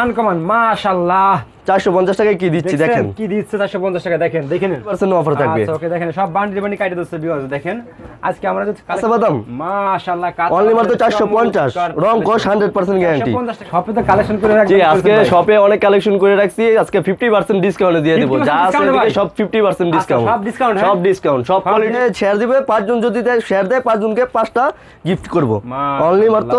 Uncommon মাশাআল্লাহ। চারশো পঞ্চাশ টাকায় কি দিচ্ছি দেখেন। কি দিচ্ছে 450 টাকা দেখেন দেখেন পার্সেন্ট অফার থাকবে। আচ্ছা ওকে দেখেন সব বান্ডিল বান্ডিল কাটে দিচ্ছে ভিউয়ার্স দেখেন। আজকে আমরা যদি কাঁচা বাদাম? মাশাআল্লাহ অনলি মাত্র চারশো পঞ্চাশ। রং কস হান্ড্রেড পার্সেন্ট গ্যারান্টি শপে তো কালেকশন করে জি আজকে শপে অনেক কালেকশন করে রাখছি। আজকে ফিফটি পার্সেন্ট ডিসকাউন্ট দিয়ে দিব। 50% যা আছে সব ফিফটি পার্সেন্ট আচ্ছা, ডিসকাউন্ট সব discount, হ্যাঁ? সব ডিসকাউন্ট সব কোয়ালিটি শেয়ার দিবে পাঁচজন যদি দেয় শেয়ার দেয় পাঁচজনকে পাঁচটা গিফট করব। অনলি মাত্র।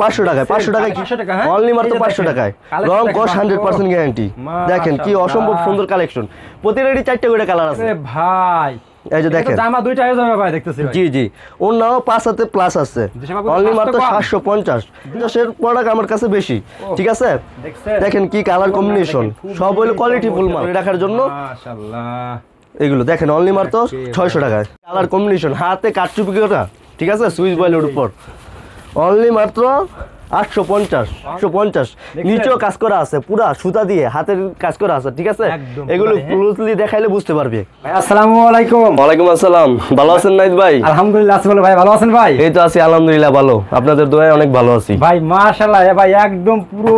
পাঁচশো টাকায় পাঁচশো টাকায় 500 টাকা, হ্যাঁ? অনলি মাত্র পাঁচশো টাকায়। রং কস হান্ড্রেড পার্সেন্ট। গ্যারান্টি দেখেন কি অসম্ভব সুন্দর কালেকশন প্রতিটারই চারটে করে কালার আছে। ভাই। এই যে দেখেন। জামা দুইটা হয়ে যাবে ভাই দেখতেছি জি জি। অন্যান্য পাঁচ হাতে প্লাস আছে। অনলি মাত্র সাতশো পঞ্চাশ। দশের প্রোডাক্ট আমার কাছে বেশি। ঠিক আছে? দেখেন কি কালার কম্বিনেশন সব হলো কোয়ালিটি ফুল মাল রাখার জন্য। মাশাআল্লাহ এগুলো দেখেন অনলি মাত্র একেবারে। ছয়শো টাকায়। কালার কম্বিনেশন হাতে কাটচুপি ঠিক আছে? সুইচ বয়েলের উপর। অনলি মাত্র আটশো পঞ্চাশ আটশো পঞ্চাশ। নিচেও কাজ করা আছে পুরা সুতা দিয়ে হাতের কাজ করা আছে ঠিক আছে? এগুলো হ্যাঁ। ক্লোজলি দেখাইলে বুঝতে পারবে। আসসালাম আসসালামু আলাইকুম। ওয়ালাইকুম আসসালাম। ভালো আছেন নাইদ ভাই? আলহামদুলিল্লাহ আছি ভাই ভালো আছেন ভাই? এই তো আছি আলহামদুলিল্লাহ ভালো। আপনাদের দোয়ায় অনেক ভালো আছি। ভাই মাশাআল্লাহ এ ভাই একদম পুরো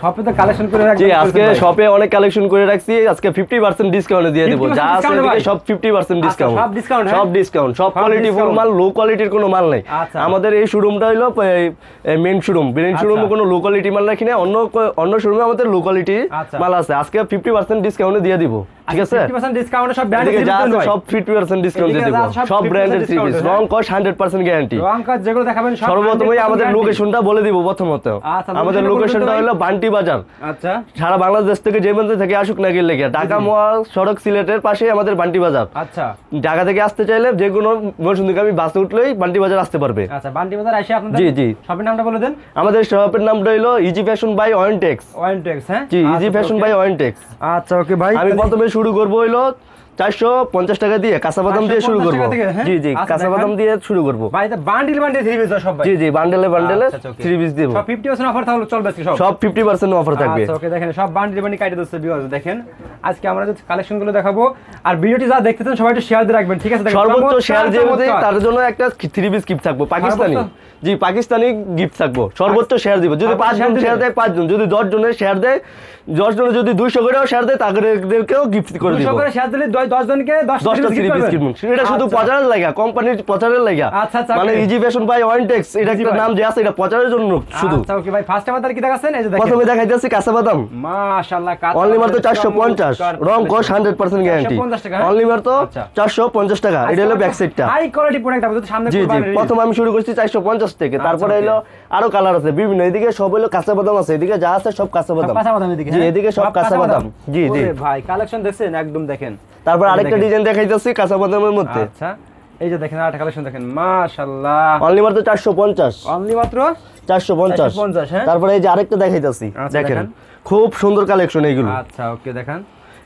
শপে তো কালেকশন করে রাখছি আজকে শপে অনেক কালেকশন করে রাখছি আজকে ফিফটি পার্সেন্ট ডিসকাউন্ট দিয়ে দেব। যা আছে এদিকে সব ফিফটি পার্সেন্ট আচ্ছা, ডিসকাউন্ট সব discount, হ্যাঁ? সব ডিসকাউন্ট সব কোয়ালিটি ফুল মাল লো কোয়ালিটির কোনো মাল নাই। আচ্ছা। আমাদের এই শোরুমটা হলো মেইন শোরুম মেইন শোরুমে। কোনো লো কোয়ালিটি মাল রাখি না অন্য অন্য শোরুমে আমাদের লো কোয়ালিটি আচ্ছা। মাল আছে। আজকে ফিফটি পার্সেন্ট ডিসকাউন্ট দিয়ে দিব। ঠিক আছে? 50% ডিসকাউন্টে সব ব্র্যান্ড এদিকে সব ফিফটি পার্সেন্ট ডিসকাউন্ট দিয়ে এদিকে দিব। যা আছে সব সব 50% ব্র্যান্ডের থ্রি পিস? রং কস হান্ড্রেড পার্সেন্ট গ্যারান্টি রং কাজ যেগুলো দেখাবেন সব সর্বপ্রথমই আমাদের লোকেশনটা বলে দিব প্রথমত। আচ্ছা, আমাদের লোকেশনটা হলো বান্টি বাজার। আচ্ছা। সারা বাংলাদেশ থেকে যে মন্দির থেকে আসুক না গেলে ঢাকা মহাসড়ক সিলেটের পাশে আমাদের বান্টি বাজার। আচ্ছা। ঢাকা থেকে আসতে চাইলে যে কোনো মৌসুমী বাসে উঠলেই বান্টি বাজার আসতে পারবে। আচ্ছা বান্টি বাজার এসে আপনাদের জি, জি। শপের নামটা বলে দেন। আমাদের শপের নামটা হলো ইজি ফ্যাশন বাই হ্যাঁ? জি ইজি ফ্যাশন। বাই আচ্ছা ওকে ভাই। আমি প্রথমে শুরু করব হইল চারশো পঞ্চাশ টাকা দিয়ে কাঁচা বাদাম দিয়ে শুরু করব। হ্যাঁ? জি জি আচ্ছা, কাঁচা বাদাম দিয়ে শুরু করব। বান্ডিল বান্ডিল থ্রি পিস সব জি জি বান্ডেলে বান্ডেলে থ্রি পিস দেবো। সব 50% অফার তাহলে চলবে সব। সব ফিফটি পার্সেন্ট অফার থাকবে। আচ্ছা ওকে দেখেন সব বান্ডিল বান্ডিল কাটে দিচ্ছে দেখেন। আজকে আমরা যে কালেকশনগুলো দেখাবো আর ভিডিওটি যা দেখতেছেন সবাই একটু শেয়ার দিয়ে রাখবেন ঠিক আছে? সর্বোচ্চ শেয়ার যে তার জন্য একটা থ্রি পিস গিফট থাকব পাকিস্তানি? জি পাকিস্তানি গিফট থাকব। সর্বোচ্চ শেয়ার দিব। যদি সর্বোচ্চ পাঁচ জন শেয়ার দেয় পাঁচজন। যদি দশ জনের শেয়ার দেয় দশ জনের যদি দুইশো করেও শেয়ার দেয় তাদেরকেও গিফট করে দিব। করে শেয়ার দিলে 10 জনকে 10 দশটা থ্রি এটা শুধু প্রচারের লাগা কোম্পানির প্রচারের লাগা। আচ্ছা, আচ্ছা, মানে ইজি ফ্যাশন বাই ওয়ানটেক্স এটা একটা নাম যে আছে এটা প্রচারের জন্য শুধু। আচ্ছা ওকে ভাই ফার্স্ট আমাদের কি দেখাচ্ছেন? এই যে দেখেন। প্রথমে দেখাইতেছি কাঁচা বাদাম। মাশাআল্লাহ কাজ অনলি মাত্র চারশো পঞ্চাশ। রং কস হান্ড্রেড পার্সেন্ট গ্যারান্টি 450 টাকা? অনলি মাত্র আচ্ছা। চারশো পঞ্চাশ টাকা। এটা হলো ব্যাক সাইডটা হাই কোয়ালিটি প্রোডাক্ট আপনাদের সামনে জি জি। প্রথম আমি শুরু করছি চারশো পঞ্চাশ থেকে। তারপরে okay. এলো আরও কালার আছে বিভিন্ন। এদিকে সব হলো কাঁচা বাদাম আছে এদিকে যা আছে সব কাঁচা বাদাম। কাঁচা বাদাম এদিকে হ্যাঁ? এদিকে সব কাঁচা বাদাম। জি জি। ভাই কালেকশন দেখছেন? একদম দেখেন। তারপর আরেকটা ডিজাইন দেখাইতেছি কাঁচা বাদামের মধ্যে। আচ্ছা এই যে দেখেন আরেকটা কালেকশন দেখেন। মাশাআল্লাহ। অনলি মাত্র চারশো পঞ্চাশ। অনলি মাত্র চারশো পঞ্চাশ। 450, হ্যাঁ? তারপরে এই যে আরেকটা দেখাইতেছি। আচ্ছা, দেখেন খুব সুন্দর কালেকশন এইগুলো আচ্ছা ওকে দেখেন।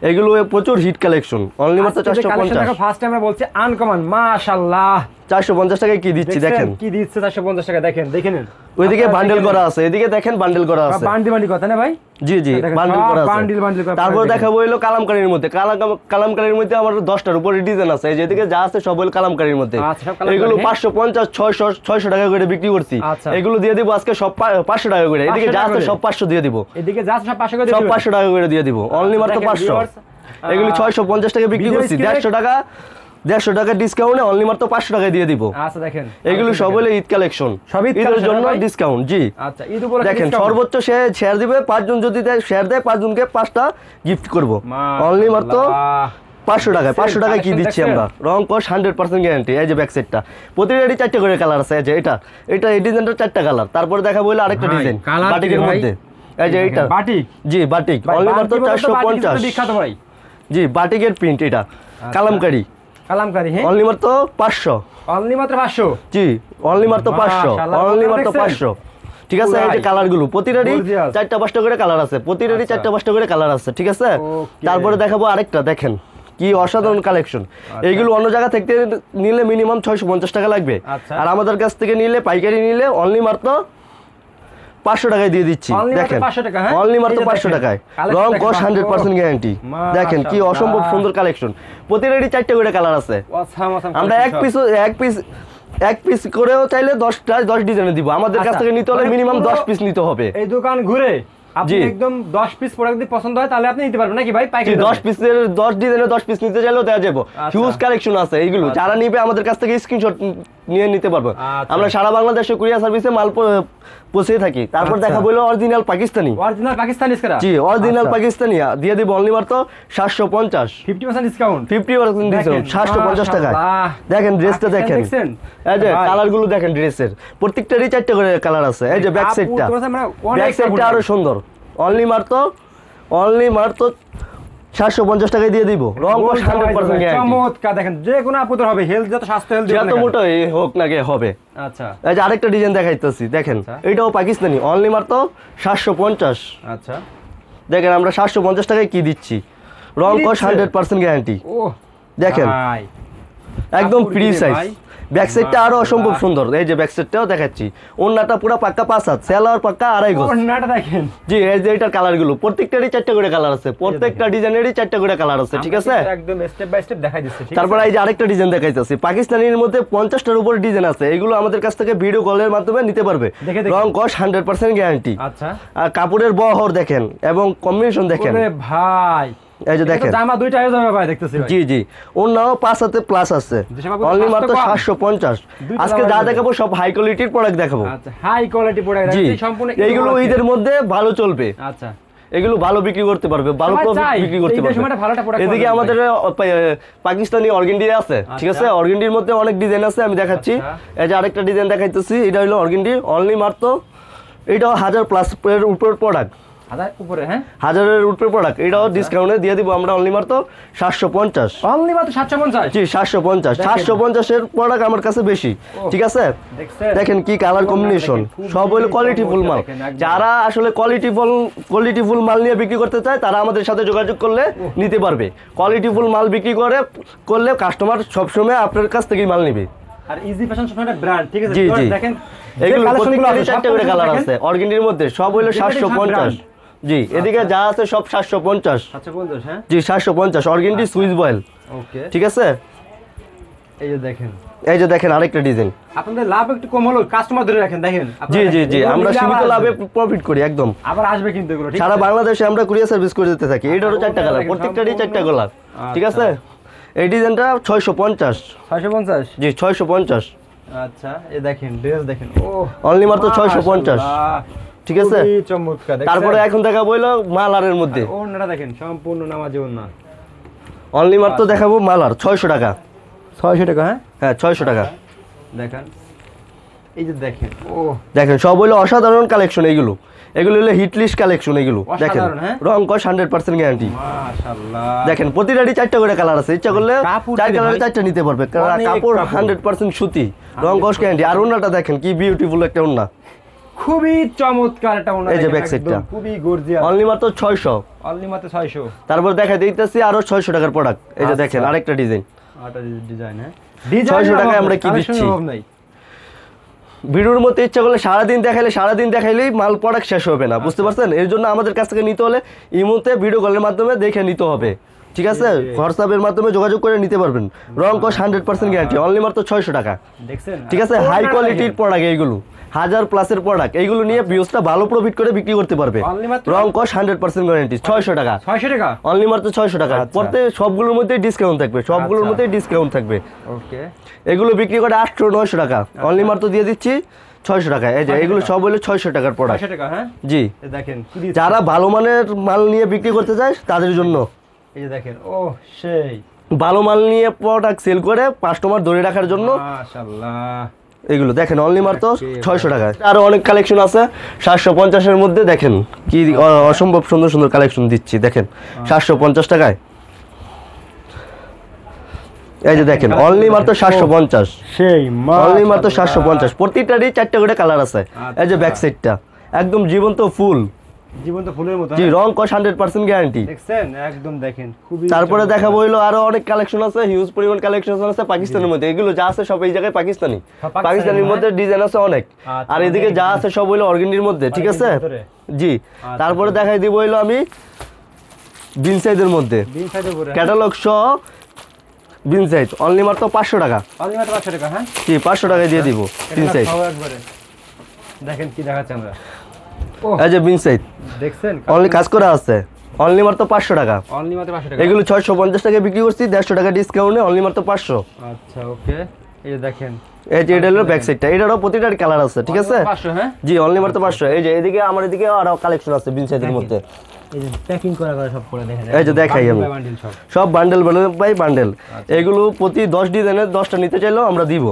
এগুলো প্রচুর হিট কালেকশন অনলি মাত্র চারশো পঞ্চাশ। ফার্স্ট আমরা বলছি আনকমন মাশাআল্লাহ। চারশো পঞ্চাশ টাকায় কি দিচ্ছি দেখেন। কি দিচ্ছে 450 টাকা? দেখেন দেখে নেন। ওইদিকে বান্ডেল করা আছে এদিকে দেখেন বান্ডেল করা আছে। বান্ডি বান্ডি কথা না ভাই? জি জি বান্ডেল করা আছে। bundle bundle করে তারপর দেখাবো হলো কালামকারীর মধ্যে। কালামকারীর মধ্যে আমার দশটার উপরে ডিজাইন আছে। যেদিকে যা আছে সব হলো কালামকারীর মধ্যে। আচ্ছা, সব এগুলো হ্যাঁ? পাঁচশো পঞ্চাশ ছয়শো ছয়শো টাকা করে বিক্রি করছি। আচ্ছা। এগুলো দিয়ে দিব আজকে সব পা- পাঁচশো টাকা করে। এদিকে যা আছে সব পাঁচশো দিয়ে দিব। এদিকে যা আছে সব 500 করে সব দিবেন। পাঁচশো টাকা করে দিয়ে দিব। অনলি মাত্র দেখেন পাঁচশো। viewers, এগুলি আহ, ছয়শো পঞ্চাশ টাকা বিক্রি করছি। screen এ- দেড়শো টাকা। দেড়শো টাকা ডিসকাউন্টে অনলি মাত্র পাঁচশো টাকায় দিয়ে দিব। আচ্ছা দেখেন। এগুলো সব হলে ঈদ কালেকশন সব ঈদের জন্য ডিসকাউন্ট জি। আচ্ছা ঈদ উপলক্ষে দেখেন সর্বোচ্চ সে শেয়ার দিবে পাঁচজন যদি দেয় শেয়ার দেয় পাঁচজনকে পাঁচটা গিফট করব। অনলি মাত্র পাঁচশো টাকায় পাঁচশো টাকায় কি দিচ্ছি আমরা? রং কস হান্ড্রেড পার্সেন্ট গ্যারান্টি এই যে ব্যাক সাইডটা প্রতিটারই চারটে করে কালার আছে এই যে এটা। এটা এই ডিজাইনটা চারটা কালার তারপরে দেখা বললে আরেকটা ডিজাইন বাটিকের মধ্যে। এই যে এটা বাটিক জি বাটিক অনলি মাত্র চারশো পঞ্চাশ। জি বাটিকের প্রিন্ট এটা। আচ্ছা। কালামকারি। কালামকারী হ্যাঁ অনলি মাত্র পাঁচশো অনলি মাত্র 500 জি অনলি মাত্র পাঁচশো মাশাআল্লাহ, অনলি কত মাত্র দেখছেন? পাঁচশো ঠিক আছে এই যে। কালারগুলো প্রতিটারই। চারটা পাঁচটা করে কালার আছে প্রতিটারই আচ্ছা। চারটা পাঁচটা করে কালার আছে ঠিক আছে তারপরে দেখাবো আরেকটা দেখেন কি অসাধারণ কালেকশন আচ্ছা। এইগুলো অন্য জায়গা থেকে নিলে মিনিমাম ছয়শো পঞ্চাশ টাকা লাগবে আচ্ছা। আর আমাদের কাছ থেকে নিলে পাইকারি নিলে অনলি মাত্র পাঁচশো টাকায় দিয়ে দিচ্ছি। দেখেন 500 হ্যাঁ? অনলি মাত্র পাঁচশো। টাকায়। রং কস। হান্ড্রেড পার্সেন্ট গ্যারান্টি দেখেন কি অসম্ভব সুন্দর কালেকশন প্রতিটারই চারটে করে কালার আছে। আমরা এক পিস এক পিস এক পিস করেও চাইলে দশটা দশ ডিজাইনে দিব। আমাদের কাছ আচ্ছা, থেকে নিতে হলে মানে মিনিমাম পুরো- দশ পিস নিতে হবে। এই দোকান ঘুরে আপনি একদম 10 পিস প্রোডাক্ট যদি পছন্দ হয় তাহলে আপনি নিতে পারবেন। নাকি ভাই? পাইকারি দশ দামে? পিসের দশ ডিজাইনের দশ পিস নিতে চাইলেও দেওয়া যাব। আচ্ছা। হিউজ কালেকশন আছে। এইগুলো আচ্ছা। যারা নিবে আমাদের কাছ থেকে স্ক্রিনশট নিয়ে নিতে পারব। আচ্ছা। আমরা সারা বাংলাদেশে কুরিয়ার সার্ভিসে মাল পৌঁছে থাকি। তারপর আচ্ছা। দেখা বলল অরিজিনাল পাকিস্তানি। অরিজিনাল পাকিস্তানি জি অরিজিনাল পাকিস্তানি। দিয়ে দিব অনলি মাত্র সাতশো পঞ্চাশ। 50% ডিসকাউন্ট ফিফটি পার্সেন্ট ডিসকাউন্ট দেখেন, সাতশো পঞ্চাশ মাশাআল্লাহ। দেখেন ড্রেসটা দেখেন। এই যে ভাই। কালারগুলো দেখেন ড্রেসের প্রত্যেকটারই চারটে করে কালার আছে। এই যে ব্যাক সাইডটা ব্যাক সাইডটা আরও সুন্দর। অনলি মাত্র অনলি মাত্র সাতশো পঞ্চাশ টাকায় দিয়ে দিব। রং চমৎকার দেখেন যে কোনো আপুদের হবে হেলথ যত স্বাস্থ্য হেলথ যত মোটো হোক না হবে। আচ্ছা। এই যে আরেকটা ডিজাইন দেখাইতেছি দেখেন আচ্ছা। এটাও পাকিস্তানি অনলি মাত্র সাতশো পঞ্চাশ। আচ্ছা। দেখেন আমরা সাতশো পঞ্চাশ টাকায় কি দিচ্ছি? রং কি কস? হান্ড্রেড পার্সেন্ট গ্যারান্টি ও দেখেন ভাই। একদম ফ্রি সাইজ। ব্যাক সাইডটা আরও অসম্ভব সুন্দর। এই যে ব্যাক সাইডটাও দেখাচ্ছি। ওন্নাটা পুরো পাক্কা পাঁচ হাত সেলার পাক্কা আড়াই গজ। ওড়নাটা দেখেন। জি এই যে এটার কালারগুলো প্রত্যেকটারই চারটা করে কালার আছে। প্রত্যেকটা ডিজাইনেরই চারটা করে কালার আছে ঠিক আছে? একদম স্টেপ বাই স্টেপ দেখাই দিচ্ছি তারপর এই যে আরেকটা ডিজাইন দেখাইতেছি। পাকিস্তানির মধ্যে পঞ্চাশটার উপর ডিজাইন আছে। এগুলো আমাদের কাছ থেকে ভিডিও কলের মাধ্যমে নিতে পারবে। রং কস হান্ড্রেড পার্সেন্ট গ্যারান্টি আচ্ছা। আর কাপড়ের বহর দেখেন এবং কম্বিনেশন দেখেন। ওরে ভাই এই যে দেখেন। জামা দুইটা হয়ে যাবে ভাই দেখতেছি জি জি। অন্যও পাঁচ হাতে প্লাস আছে। অনলি মাত্র কম। সাতশো পঞ্চাশ। দুইটা আজকে যা দেখাবো সব হাই কোয়ালিটির প্রোডাক্ট দেখাবো। আচ্ছা হাই কোয়ালিটি প্রোডাক্ট জি। সম্পূর্ণ এইগুলো ঈদের মধ্যে ভালো চলবে। আচ্ছা। এগুলো ভালো বিক্রি করতে পারবে ভালো বিক্রি করতে পারবে। product এদিকে আমাদের পাকিস্তানি অর্গেন্ডি আছে ঠিক আছে? আচ্ছা। অর্গেন্ডির মধ্যে অনেক ডিজাইন আছে আমি দেখাচ্ছি। আচ্ছা। এই যে আরেকটা ডিজাইন দেখাইতেছি এটা হলো অর্গেন্ডি অনলি মাত্র এটাও হাজার প্লাস এর উপর প্রোডাক্ট হাজার উপরে হ্যাঁ? হাজারের উপরে প্রোডাক্ট এটাও আচ্ছা। ডিসকাউন্টে দিয়ে দিব আমরা অনলি মাত্র সাতশো পঞ্চাশ। অনলি মাত্র সাতশো পঞ্চাশ? জি সাতশো পঞ্চাশ। দেখেন। সাতশো পঞ্চাশের প্রোডাক্ট আমার কাছে বেশি। ঠিক আছে? দেখেন কি কালার কম্বিনেশন সব হলো কোয়ালিটি ফুল মাল। যারা আসলে কোয়ালিটি ফুল কোয়ালিটি ফুল মাল নিয়ে বিক্রি করতে চায় তারা আমাদের সাথে যোগাযোগ করলে নিতে পারবে। কোয়ালিটি ফুল মাল বিক্রি করে করলে কাস্টমার সবসময় আপনার কাছ থেকেই মাল নেবে। আর ইজি ফ্যাশন সবসময় একটা ব্র্যান্ড ঠিক আছে? জি, জি। দেখেন এগুলো চারটে করে কালার আছে। মধ্যে সব হলো সাতশো পঞ্চাশ। জি এদিকে যা আছে সব সাতশো পঞ্চাশ। সাতশো পঞ্চাশ হ্যাঁ? জি সাতশো পঞ্চাশ অর্গেন্ডি সুইচ বয়েল। ওকে। ঠিক আছে? এই যে দেখেন। এই যে দেখেন আরেকটা ডিজাইন। আপনাদের লাভ একটু কম হলো কাস্টমার ধরে রাখেন দেখেন। জি জি জি আমরা সীমিত লাভে প্রফিট করি একদম। আবার আসবে কিন্তু এগুলো সারা বাংলাদেশে আমরা কুরিয়ার সার্ভিস করে দিতে থাকি। এটারও চারটা কালার প্রত্যেকটারই চারটা কালার ঠিক আছে? আচ্ছা। এই ডিজাইনটা ছয়শো পঞ্চাশ। ছয়শো পঞ্চাশ? জি ছয়শো পঞ্চাশ। আচ্ছা এই দেখেন ড্রেস দেখেন। ও অনলি মাত্র ছয়শো পঞ্চাশ। ঠিক আছে? চমৎকার। তারপরে এখন দেখা বইলো মালারের মধ্যে। ওড়নাটা দেখেন সম্পূর্ণ নামাজি ওড়না। অনলি মাত্র দেখাবো মালার ছয়শো টাকা। ছয়শো টাকা হ্যাঁ? হ্যাঁ ছয়শো টাকা। দেখেন। এই যে দেখেন ও। দেখেন সব হইল অসাধারণ কালেকশন এগুলো। এগুলো হলো হিটলিস্ট কালেকশন এগুলো। দেখেন হ্যাঁ? রং কস হান্ড্রেড পার্সেন্ট গ্যারান্টি মাশাআল্লাহ। দেখেন প্রতিটারই চারটা করে কালার আছে। ইচ্ছা করলে চার কালারে চারটা নিতে পারবে। কারণ কাপড় কাপড়। হান্ড্রেড পার্সেন্ট সুতি রং কস গ্যারান্টি আর ওনাটা দেখেন কি বিউটিফুল একটা ওনা খুবই চমৎকার একটা ওড়না এই যে দেখেন, back side টা। একদম খুবই গর্জিয়াস অনলি মাত্র ছয়শো। অনলি মাত্র 600 তারপর দেখা দিতেছি আরও ছয়শো টাকার প্রোডাক্ট এই যে আচ্ছা। দেখেন আরেকটা ডিজাইন আটা ডিজাইন হ্যাঁ। 600 টাকায় আমরা কি দিচ্ছি? নাই। ভিডিওর মধ্যে ইচ্ছা করলে সারাদিন দেখাইলে সারাদিন দেখাইলেই মাল প্রোডাক্ট শেষ হবে না বুঝতে পারছেন? এর জন্য আমাদের কাছ থেকে নিতে হলে ইমোতে ভিডিও কলের মাধ্যমে দেখে নিতে হবে। ঠিক আছে। হোয়াটসঅ্যাপের মাধ্যমে যোগাযোগ করে নিতে পারবেন। রং কস হান্ড্রেড পার্সেন্ট গ্যারান্টি অনলি মাত্র ছয়শো টাকা। দেখছেন? ঠিক আছে? হাই কোয়ালিটির প্রোডাক্ট এইগুলো। হাজার প্লাসের প্রোডাক্ট এইগুলো নিয়ে ভিউজটা ভালো প্রফিট করে বিক্রি করতে পারবে। রং কস হান্ড্রেড পার্সেন্ট গ্যারান্টি ছয়শো টাকা। 600 টাকা? অনলি মাত্র ছয়শো টাকা। আচ্ছা। পড়তে সবগুলোর মধ্যে ডিসকাউন্ট থাকবে। সবগুলোর আচ্ছা। মধ্যে ডিসকাউন্ট থাকবে। ওকে এগুলো বিক্রি করে আটশো নয়শো টাকা। আচ্ছা। অনলি মাত্র দিয়ে দিচ্ছি ছয়শো টাকা। এই যে এগুলো সব হলো ছয়শো টাকার প্রোডাক্ট 600 টাকা হ্যাঁ? জি। দেখেন যারা ভালো মানের মাল নিয়ে বিক্রি করতে চায় তাদের জন্য। এই যে দেখেন ও সেই। ভালো মাল নিয়ে প্রোডাক্ট সেল করে কাস্টমার ধরে রাখার জন্য। মাশাআল্লাহ। এগুলো দেখেন অনলি মাত্র ছয়শো টাকায়। আরও অনেক কালেকশন আছে। সাতশো পঞ্চাশের মধ্যে দেখেন কি অসম্ভব সুন্দর সুন্দর কালেকশন দিচ্ছি দেখেন। সাতশো পঞ্চাশ টাকায়। এই যে দেখেন অনলি মাত্র সাতশো পঞ্চাশ। সেই অনলি মাত্র সাতশো পঞ্চাশ। প্রতিটারই চারটে করে কালার আছে। এই যে ব্যাক সাইডটা একদম জীবন্ত ফুল জীবন্ত ফুলের মতো জি হ্যাঁ? রং কস হান্ড্রেড পার্সেন্ট গ্যারান্টি দেখছেন? একদম দেখেন খুবই তারপরে চমৎকার। দেখাবো হইল আরও অনেক কালেকশন আছে হিউজ পরিমাণ কালেকশন আছে পাকিস্তানের মধ্যে। এগুলো যা আছে সব এই জায়গায় পাকিস্তানি। পাকিস্তানি, পাকিস্তানির হ্যাঁ? মধ্যে ডিজাইন আছে অনেক। আচ্ছা, আর এদিকে যা আছে সব হইল অর্গেন্ডির মধ্যে ঠিক আছে? জি তারপরে দেখাই দিব হইল আমি মধ্যে। বিন সাইডে করে ক্যাটালগ সহ বিনসাইড অনলি মাত্র পাঁচশো টাকা। অনলি মাত্র 500 টাকা হ্যাঁ? জি পাঁচশো টাকায় দিয়ে দিব এটা বিনসাইড সহ একবারে। দেখেন কি দেখাচ্ছে আমরা। এই যে বিনসাইড দেখছেন? অনলি কাজ করা আছে। অনলি মাত্র পাঁচশো টাকা। অনলি মাত্র পাঁচশো টাকা। এগুলো ছয়শো পঞ্চাশ টাকা বিক্রি করছি দেড়শো টাকা ডিসকাউন্টে অনলি মাত্র পাঁচশো। আচ্ছা ওকে। এই যে দেখেন। এই যে এটা হলো ব্যাক সাইডটা এটারও প্রতিটার কালার আছে ঠিক আছে? হ্যাঁ? জি অনলি মাত্র পাঁচশো। এই যে এদিকে আমার এদিকে আরও কালেকশন আছে বিনসাইডের মধ্যে। এই যে প্যাকিং করা করা সব করে দেখেন। এই যে দেখাই আমি। সব। বান্ডেল বাই বান্ডেল এগুলো প্রতি দশ ডিজাইনের দশটা নিতে চাইলেও আমরা দিব।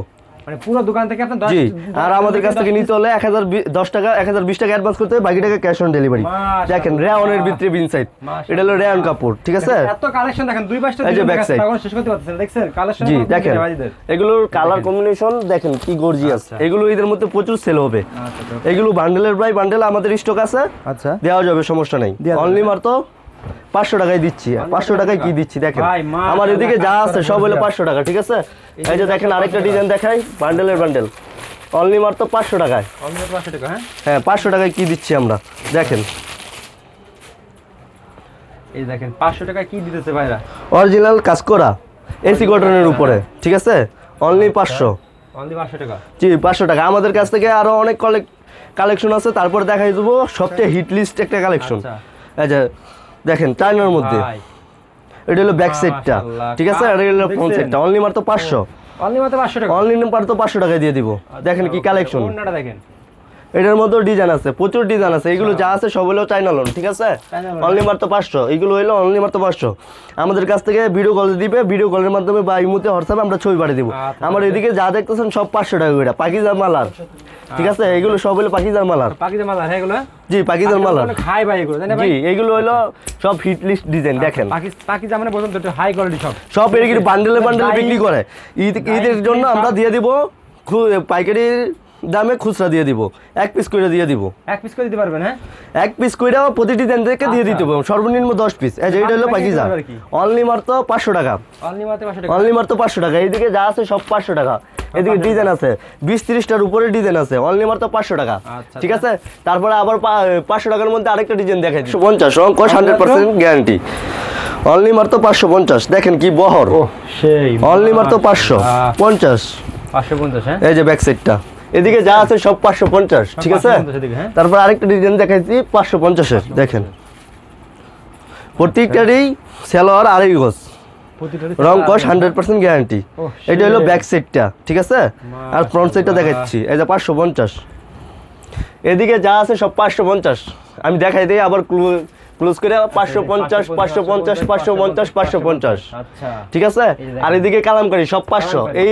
মানে পুরো দোকান থেকে আপনি জি। আর আমাদের কাছ থেকে নিতে হলে এক হাজার দশ টাকা এক হাজার বিশ টাকা অ্যাডভান্স করতে হবে বাকি টাকা ক্যাশ অন ডেলিভারি দেখেন রেয়নের ভিতরে বিনসাইড এটা হলো রেয়ন কাপড় ঠিক আছে? এত কালেকশন দেখেন দুই এই যে। শেষ করতে পারতেছেন দেখছেন? কালেকশন জি দেখেন এগুলোর কালার কম্বিনেশন দেখেন কি গর্জিয়াস আচ্ছা। এগুলো এদের মধ্যে প্রচুর সেল হবে। আচ্ছা এগুলো বান্ডেলের প্রায় বান্ডেল আমাদের স্টক আছে। আচ্ছা। দেওয়া যাবে সমস্যা নাই। অনলি মাত্র পাঁচশো টাকায় দিচ্ছি। পাঁচশো টাকায় কি দিচ্ছি দেখেন। আমার এদিকে যা আছে সব হলো পাঁচশো টাকা ঠিক আছে? এই যে দেখেন আরেকটা ডিজাইন দেখাই বান্ডেলের বান্ডেল অনলি মাত্র পাঁচশো টাকায়। হ্যাঁ? হ্যাঁ পাঁচশো টাকায় কি দিচ্ছি আমরা? দেখেন। এই দেখেন পাঁচশো টাকা কি দিতেছে ভাইরা? অরিজিনাল কাজ করা এসি কটনের উপরে ঠিক আছে? অনলি পাঁচশো। অনলি পাঁচশো টাকা। জি পাঁচশো টাকা। আমাদের কাছ থেকে আরও অনেক কালেকশন আছে তারপর দেখাই দেবো সবচেয়ে হিট লিস্ট একটা কালেকশন আচ্ছা। দেখেন চাইনার মধ্যে। এটা হলো ব্যাক সাইডটা মাশাআল্লাহ। ঠিক আছে? আর এটা হলো ফ্রন্ট? সাইডটা অনলি মাত্র পাঁচশো। অনলি মাত্র পাঁচশো টাকা। অনলি মাত্র পাঁচশো টাকায় দিয়ে দিব। দেখেন কি কালেকশন অন্যটা দেখেন। এটার মধ্যেও ডিজাইন আছে প্রচুর ডিজাইন আছে। এগুলো যা আছে সব হলো চাইনা লোন ঠিক আছে? অনলি মাত্র পাঁচশো। এইগুলো হলো অনলি মাত্র পাঁচশো। আমাদের কাছ থেকে ভিডিও কল দিবে। ভিডিও কলের মাধ্যমে বা ইমুতে হোয়াটসঅ্যাপে আমরা ছবি পাঠিয়ে দিব। আচ্ছা, আমার এদিকে যা দেখতেছেন সব পাঁচশো টাকা করে। পাকিজার মালার ঠিক আছে? এগুলো সব হলো পাকিজার মালার। পাখিতে মাল হ্যাঁ এগুলো? জি পাকিজার মালার। খাই ভাই এগুলো তাই না ভাই? জি এগুলো হলো সব হিট লিস্ট ডিজাইন দেখেন। মানে বলুন তো একটু হাই কোয়ালিটি সব। সব এর বান্ডেলে বান্ডেলে বিক্রি করে। ঈদ ঈদের জন্য আমরা দিয়ে দিব পাইকারি দামে খুচরা দিয়ে দিব। এক পিস করে দিয়ে দিব। এক পিস করে দিতে পারবেন হ্যাঁ? এক পিস কইরা প্রতিটি দেন থেকে দিয়ে দিতে হবে সর্বনিম্ন দশ পিস এই যে এটা হলো পাকিজা অনলি মাত্র পাঁচশো টাকা। অনলি মাত্র পাঁচশো টাকা। অনলি মাত্র পাঁচশো টাকা। এইদিকে যা আছে সব পাঁচশো টাকা। এদিকে ডিজাইন আছে। বিশ তিরিশটার উপরে ডিজাইন আছে। অনলি মাত্র পাঁচশো টাকা। আচ্ছা, ঠিক আছে? তারপরে আবার পাঁচশো টাকার মধ্যে আরেকটা ডিজাইন দেখেন পঞ্চাশ অঙ্কশ হান্ড্রেড পার্সেন্ট গ্যারান্টি অনলি মাত্র পাঁচশো পঞ্চাশ। দেখেন কি বহর। অনলি মাত্র পাঁচশো। পঞ্চাশ। পাঁচশো পঞ্চাশ হ্যাঁ? এই যে ব্যাক সাইডটা এদিকে যা আছে সব পাঁচশো পঞ্চাশ। ঠিক আছে? 550 এদিকে, হ্যাঁ? তারপর আরেকটা ডিজাইন দেখাইছি পাঁচশো পঞ্চাশের। দেখেন। প্রত্যেকটারই সেলোয়ার আড়াই গজ। রং কস হান্ড্রেড পার্সেন্ট গ্যারান্টি এটা হলো ব্যাক সেটটা ঠিক আছে? আর ফ্রন্ট সেটটা দেখাচ্ছি এই যে পাঁচশো পঞ্চাশ। এদিকে যা আছে সব পাঁচশো পঞ্চাশ। আমি দেখাই দিই আবার ক্লোজ করে পাঁচশো পঞ্চাশ পাঁচশো পঞ্চাশ পাঁচশো পঞ্চাশ পাঁচশো পঞ্চাশ। আচ্ছা। ঠিক আছে? আর এদিকে কালামকারি সব পাঁচশো। কালামকারী। এই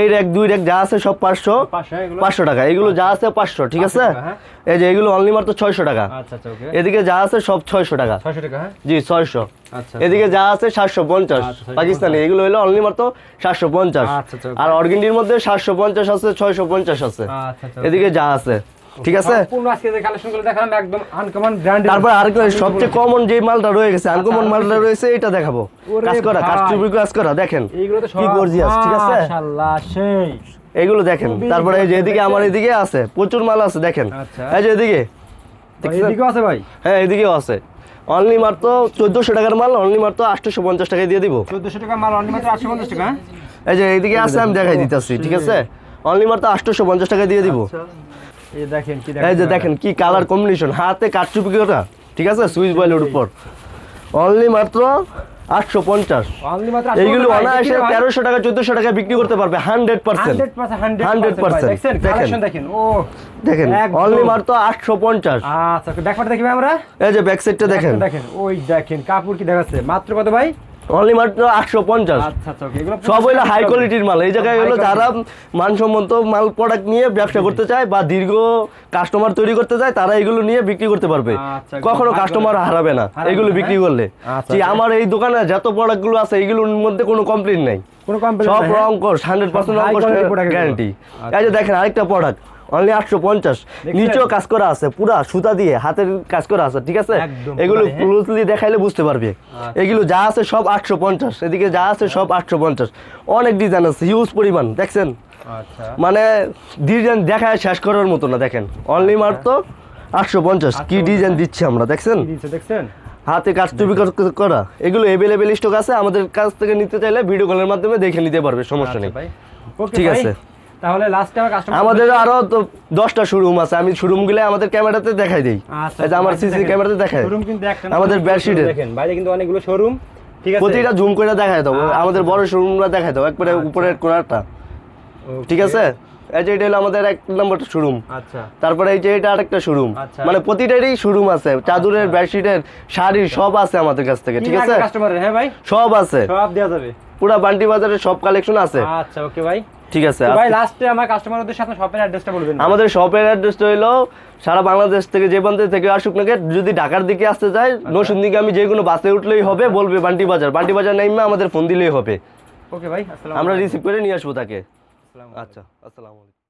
এই র্যাক দুই র্যাক যা আছে সব পাঁচশো। পাঁচশো এগুলো? পাঁচশো টাকা। এগুলো যা আছে পাঁচশো ঠিক আছে? 500 হ্যাঁ। এই যে এগুলো অনলি মাত্র ছয়শো টাকা। আচ্ছা আচ্ছা ওকে। এদিকে যা আছে সব ছয়শো টাকা। ছয়শো টাকা হ্যাঁ? জি ছয়শো। আচ্ছা এদিকে যা আছে সাতশো পঞ্চাশ। আচ্ছা, 750 পাকিস্তানি এগুলো হলো অনলি মাত্র সাতশো পঞ্চাশ। আচ্ছা, আচ্ছা, আর অর্গেন্ডির মধ্যে সাতশো পঞ্চাশ আছে ছয়শো পঞ্চাশ আছে। আচ্ছা এদিকে যা আছে। ঠিক আছে? সম্পূর্ণ আজকে যে কালেকশনগুলো দেখালাম একদম আনকমন ব্র্যান্ড তারপর আর সবচেয়ে কমন যে মালটা রয়ে গেছে আনকমন মালটা রয়েছে এটা দেখাবো। কাজ করা কাজ চুপি কাজ করা দেখেন তো কি গর্জিয়াস ঠিক আছে? এগুলো দেখেন তারপরে এই যে এদিকে আমার এদিকে আছে প্রচুর মাল আছে দেখেন। আচ্ছা। এই যে এদিকে এদিকেও আছে ভাই? হ্যাঁ এদিকেও আছে। অনলি মাত্র চোদ্দশো টাকার মাল অনলি মাত্র আটশোশো পঞ্চাশ টাকায় দিয়ে দিব। চোদ্দশো টাকা মাল অনলি মাত্র আটশো পঞ্চাশ টাকা হ্যাঁ? এই যে এইদিকে আছে আমি দেখাই দিতেছি ঠিক আছে? অনলি মাত্র আটশোশো পঞ্চাশ টাকা দিয়ে দিব। এই দেখেন কি এই যে দেখেন কি কালার কম্বিনেশন হাতে কাটচুপি করা ঠিক আছে? সুইচ বয়েলের উপর। অনলি মাত্র আটশো পঞ্চাশ। এইগুলো অনায়াসে তেরোশো টাকা চোদ্দশো টাকা বিক্রি করতে পারবে হান্ড্রেড পার্সেন্ট 100% 100% দেখেন। দেখেন। অনলি মাত্র আটশো পঞ্চাশ। আচ্ছা আমরা? এই যে ব্যাক সাইডটা দেখেন। দেখেন। ওই দেখেন কাপড় কি দেখাচ্ছে? মাত্র কত ভাই? অনলি মাত্র আটশো পঞ্চাশ। আচ্ছা আচ্ছা সব হইল হাই কোয়ালিটির মাল। এই জায়গায় হলো যারা মানসম্মত মাল প্রোডাক্ট নিয়ে ব্যবসা করতে চায় বা দীর্ঘ কাস্টমার তৈরি করতে চায় তারা এগুলো নিয়ে বিক্রি করতে পারবে। আচ্ছা, কখনো কাস্টমার হারাবে না। এগুলো বিক্রি হ্যাঁ? করলে। আচ্ছা, জি আচ্ছা। আমার এই দোকানে যত প্রোডাক্টগুলো আছে এগুলোর মধ্যে কোনো কমপ্লেন নেই। সব রং কোর্স হান্ড্রেড পার্সেন্ট রং কোর্স। গ্যারান্টি। এই যে দেখেন আরেকটা প্রোডাক্ট অনলি আটশো পঞ্চাশ? নিচেও কাজ করা আছে পুরা সুতা দিয়ে হাতের কাজ করা আছে ঠিক আছে? এগুলো হ্যাঁ। ক্লোজলি দেখাইলে বুঝতে পারবে। আচ্ছা। এগুলো যা আছে সব আটশো পঞ্চাশ এদিকে যা আছে সব আটশো পঞ্চাশ। অনেক ডিজাইন আছে হিউজ পরিমাণ দেখছেন? আচ্ছা। মানে ডিজাইন দেখায় শেষ করার মতো না দেখেন। অনলি মাত্র আটশো পঞ্চাশ কি ডিজাইন দিচ্ছি আমরা দেখছেন? দেখছেন? হাতে কাজ টুপি করা এগুলো এভেলেবেল স্টক আছে আমাদের কাছ থেকে নিতে চাইলে ভিডিও কলের মাধ্যমে দেখে নিতে পারবে সমস্যা নেই। আচ্ছা ঠিক আছে। তাহলে লাস্টে আমার কাস্টমার আমাদের আরও তো দশটা শোরুম আছে। আমি শোরুমগুলো আমাদের ক্যামেরাতে দেখাই দিই। আচ্ছা এই যে আমার সিসি ক্যামেরাতে দেখায় শোরুম কিন্তু একটা আমাদের দেখেন বাইরে কিন্তু অনেকগুলো শোরুম ঠিক আছে? প্রতিটা জুম করে দেখায় দাও আচ্ছা, আমাদের বড় শোরুমটা দেখায় দাও একবারে আচ্ছা। উপরের Okay, ঠিক আছে? এই যে এটা হলো আমাদের এক নম্বর শোরুম আচ্ছা। তারপরে এই যে এটা আরেকটা শোরুম আচ্ছা। মানে প্রতিটারই শোরুম আছে। চাদরের আচ্ছা। বেডশিটের শাড়ি সব আছে আমাদের কাছ থেকে ঠিক আছে? কাস্টমারের হ্যাঁ ভাই? সব আছে। সব দেওয়া যাবে। পুরা বান্টি বাজারের সব কালেকশন আছে। আচ্ছা ওকে ভাই। ঠিক আছে ভাই লাস্টে আমার কাস্টমারদের সাথে শপের অ্যাড্রেসটা বলবেন আমাদের শপের অ্যাড্রেসটা হলো সারা বাংলাদেশ থেকে যে প্রান্ত থেকে আসুক নাকি যদি ঢাকার দিকে আসতে চায় আচ্ছা। নসুন দিকে আমি যে কোনো বাসে উঠলেই হবে বলবে বান্টি বাজার। বান্টি বাজার নাইমে আমাদের ফোন দিলেই হবে। ওকে ভাই আসসালামু আমরা রিসিভ করে নিয়ে আসব তাকে। আচ্ছা আসসালামু আলাইকুম।